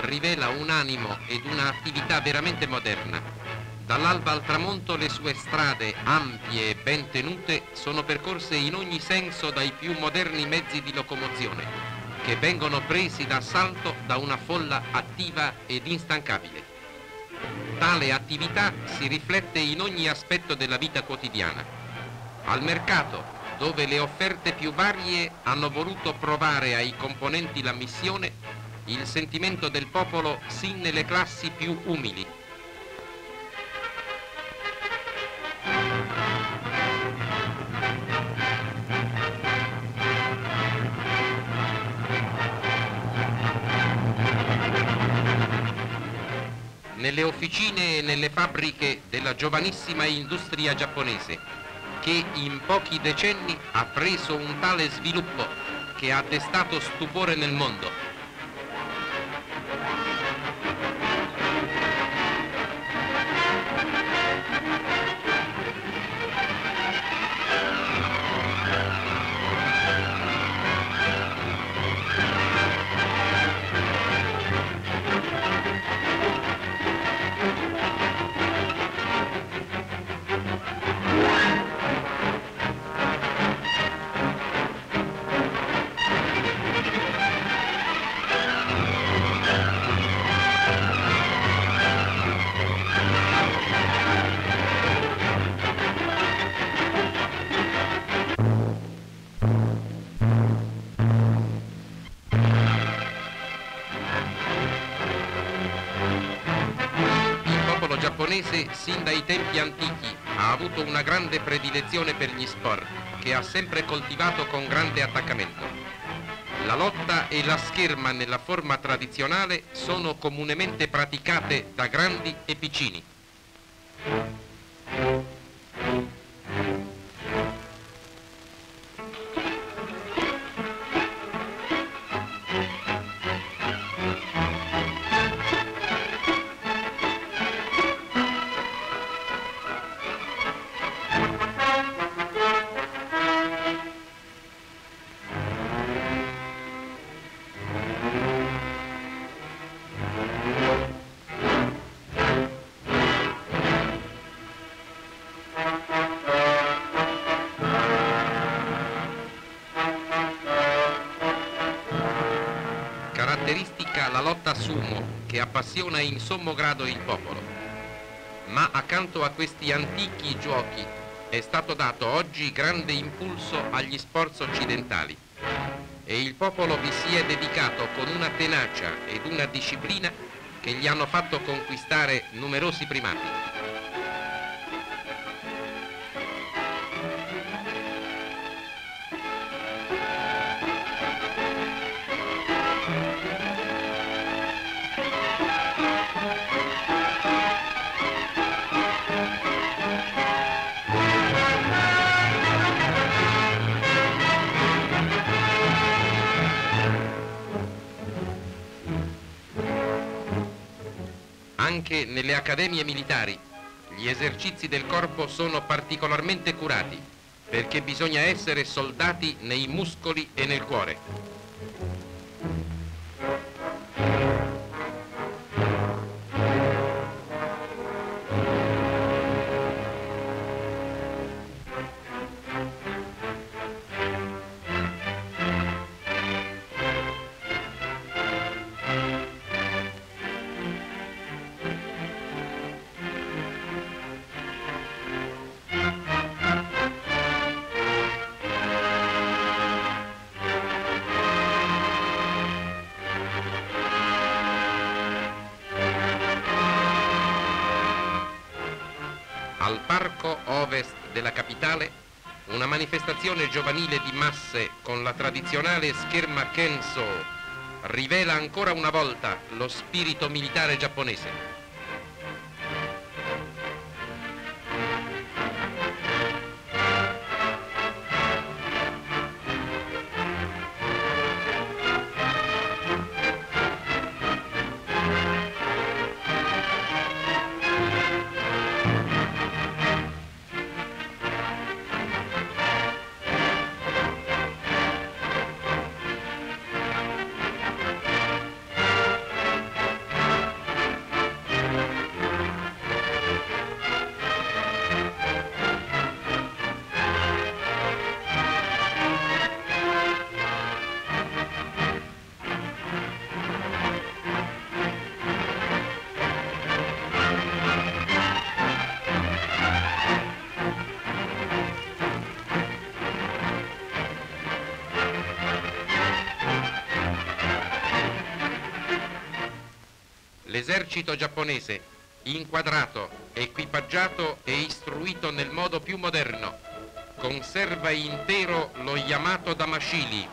rivela un animo ed un'attività veramente moderna. Dall'alba al tramonto le sue strade, ampie e ben tenute, sono percorse in ogni senso dai più moderni mezzi di locomozione, che vengono presi d'assalto da una folla attiva ed instancabile. Tale attività si riflette in ogni aspetto della vita quotidiana. Al mercato, dove le offerte più varie hanno voluto provare ai componenti la missione, il sentimento del popolo sin nelle classi più umili. Nelle officine e nelle fabbriche della giovanissima industria giapponese, che in pochi decenni ha preso un tale sviluppo che ha destato stupore nel mondo. Giapponese sin dai tempi antichi ha avuto una grande predilezione per gli sport che ha sempre coltivato con grande attaccamento. La lotta e la scherma nella forma tradizionale sono comunemente praticate da grandi e piccini. Che appassiona in sommo grado il popolo. Ma accanto a questi antichi giochi è stato dato oggi grande impulso agli sport occidentali e il popolo vi si è dedicato con una tenacia ed una disciplina che gli hanno fatto conquistare numerosi primati. Anche nelle accademie militari gli esercizi del corpo sono particolarmente curati perché bisogna essere soldati nei muscoli e nel cuore. Ovest della capitale una manifestazione giovanile di masse con la tradizionale scherma Kenso rivela ancora una volta lo spirito militare giapponese. L'esercito giapponese, inquadrato, equipaggiato e istruito nel modo più moderno, conserva intero lo Yamato Damashili,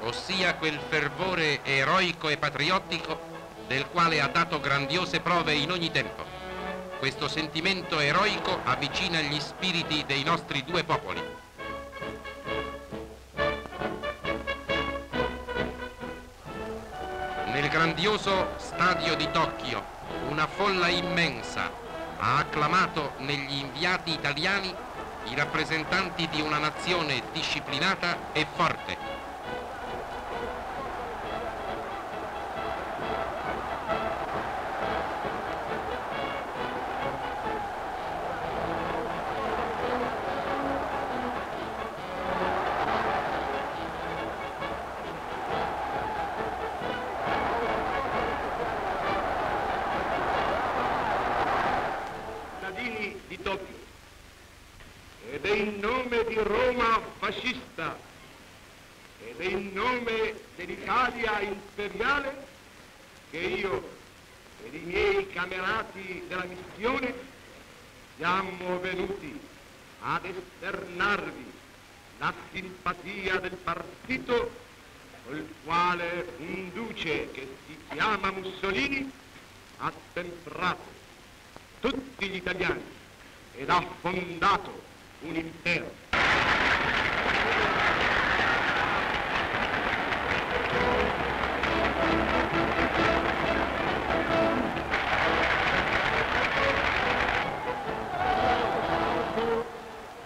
ossia quel fervore eroico e patriottico del quale ha dato grandiose prove in ogni tempo. Questo sentimento eroico avvicina gli spiriti dei nostri due popoli. Nel grandioso stadio di Tokyo, una folla immensa ha acclamato negli inviati italiani i rappresentanti di una nazione disciplinata e forte. Roma fascista. Ed è in nome dell'Italia imperiale che io ed i miei camerati della missione siamo venuti ad esternarvi la simpatia del partito col quale un duce che si chiama Mussolini ha temprato tutti gli italiani ed ha fondato un impero.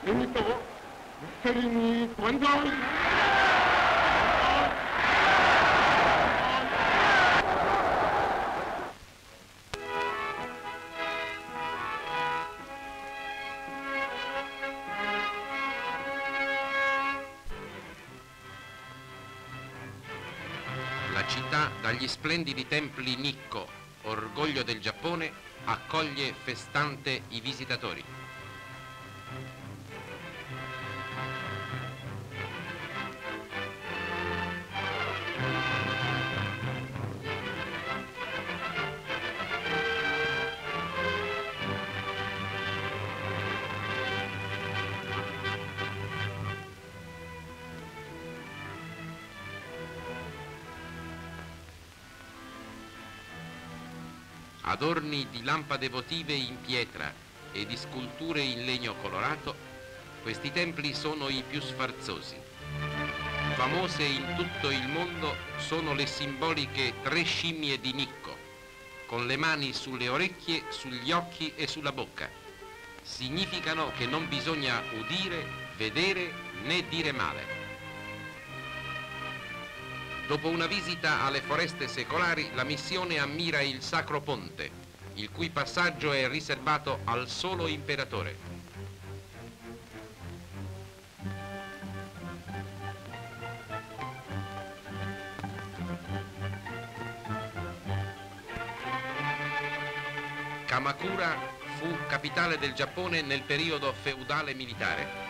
Venuto, Mussolini, quando... La dagli splendidi templi Nikko, orgoglio del Giappone, accoglie festante i visitatori. Adorni di lampade votive in pietra e di sculture in legno colorato, questi templi sono i più sfarzosi. Famose in tutto il mondo sono le simboliche tre scimmie di Nicco, con le mani sulle orecchie, sugli occhi e sulla bocca. Significano che non bisogna udire, vedere né dire male. Dopo una visita alle foreste secolari, la missione ammira il Sacro Ponte, il cui passaggio è riservato al solo imperatore. Kamakura fu capitale del Giappone nel periodo feudale militare.